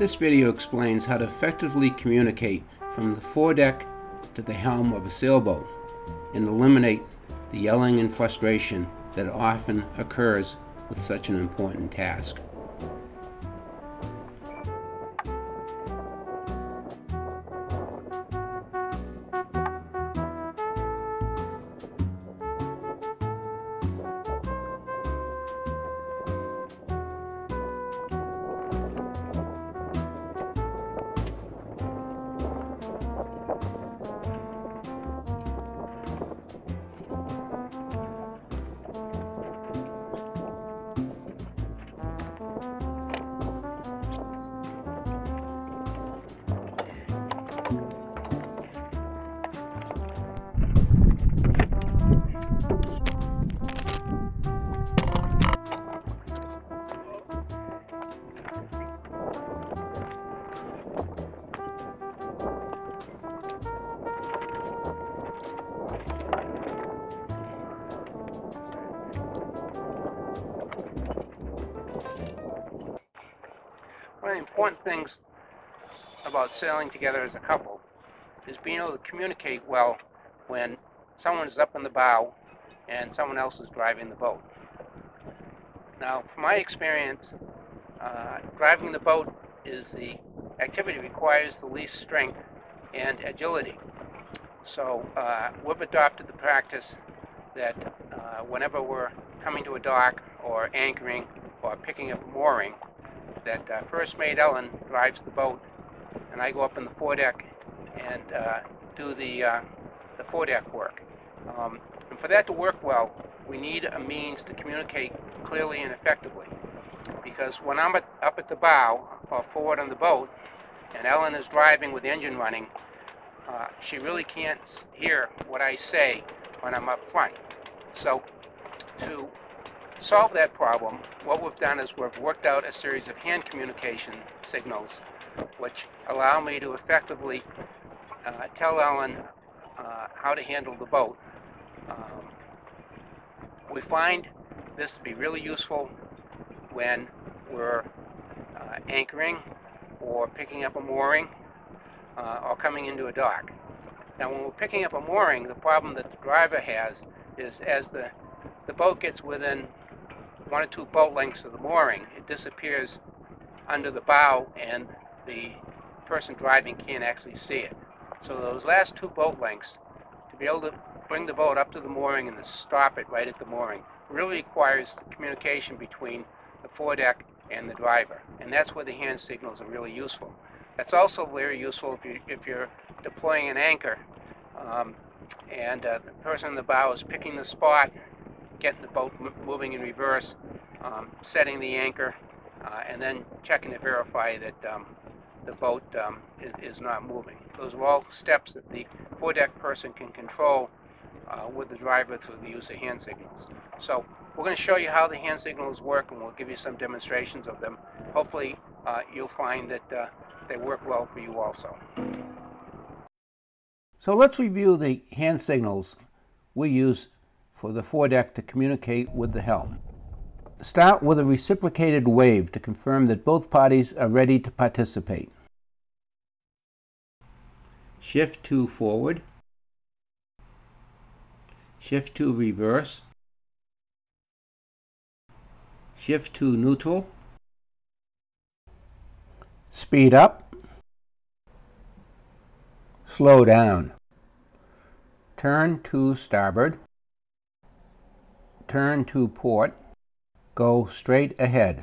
This video explains how to effectively communicate from the foredeck to the helm of a sailboat and eliminate the yelling and frustration that often occurs with such an important task. Of the important things about sailing together as a couple is being able to communicate well when someone's up in the bow and someone else is driving the boat. Now, from my experience, uh, driving the boat is the activity requires the least strength and agility. So uh, we've adopted the practice that uh, whenever we're coming to a dock or anchoring or picking up mooring, that uh, First Mate Ellen drives the boat, and I go up in the foredeck and uh, do the, uh, the foredeck work. Um, and for that to work well, we need a means to communicate clearly and effectively. Because when I'm at, up at the bow or forward on the boat, and Ellen is driving with the engine running, uh, she really can't hear what I say when I'm up front. So to solve that problem, what we've done is we've worked out a series of hand communication signals which allow me to effectively uh, tell Ellen uh, how to handle the boat. Um, we find this to be really useful when we're uh, anchoring or picking up a mooring uh, or coming into a dock. Now when we're picking up a mooring, the problem that the driver has is as the, the boat gets within one or two boat lengths of the mooring, it disappears under the bow and the person driving can't actually see it. So those last two boat lengths, to be able to bring the boat up to the mooring and to stop it right at the mooring, really requires communication between the foredeck and the driver. And that's where the hand signals are really useful. That's also very useful if, you, if you're deploying an anchor um, and uh, the person in the bow is picking the spot getting the boat moving in reverse, um, setting the anchor, uh, and then checking to verify that um, the boat um, is, is, not moving. Those are all steps that the foredeck person can control uh, with the driver through the use of hand signals. So we're going to show you how the hand signals work and we'll give you some demonstrations of them. Hopefully uh, you'll find that uh, they work well for you also. So let's review the hand signals we use for the foredeck to communicate with the helm. Start with a reciprocated wave to confirm that both parties are ready to participate. Shift to forward. Shift to reverse. Shift to neutral. Speed up. Slow down. Turn to starboard turn to port, go straight ahead.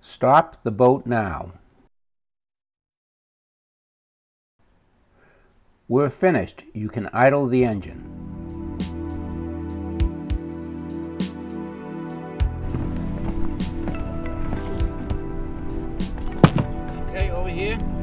Stop the boat now. We're finished. You can idle the engine. Okay, over here.